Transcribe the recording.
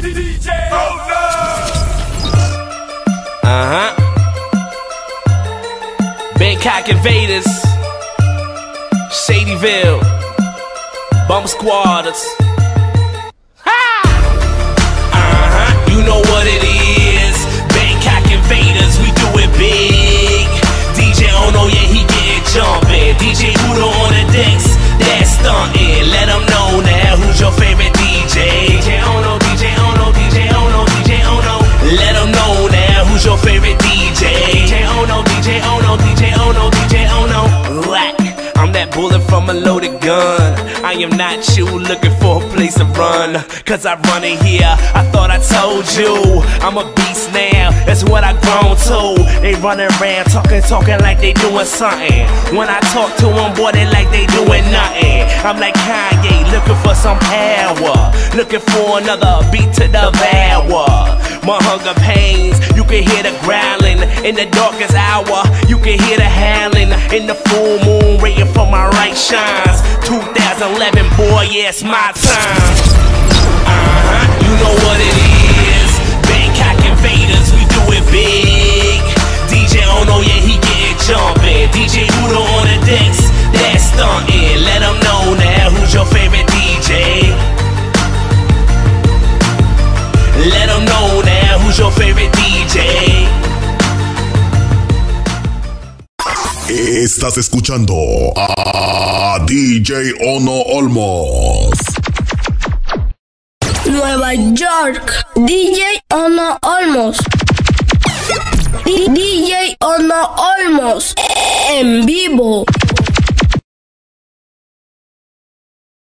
DJ Roller. Uh huh. Bangkok Invaders, Shadyville, Bump Squatters. Uh huh. You know what it is. Bangkok Invaders, we do it big. DJ Ono, yeah, he. DJ on the decks, that's stuntin'? Let them know now who's your favorite. Bullet from a loaded gun. I am not you looking for a place to run. Cause I run it here. I thought I told you. I'm a beast now. That's what I grown to. They running around talking, talking like they doing something. When I talk to them, boy, they like they doing nothing. I'm like Kanye, looking for some power. Looking for another beat to devour. My hunger pains, you can hear the growling in the darkest hour. You can hear the howling in the full right shines. 2011, boy, yeah, it's my time. Uh-huh, you know Estás escuchando a DJ Ono Olmos. Nueva York, DJ Ono Olmos. DJ Ono Olmos en vivo.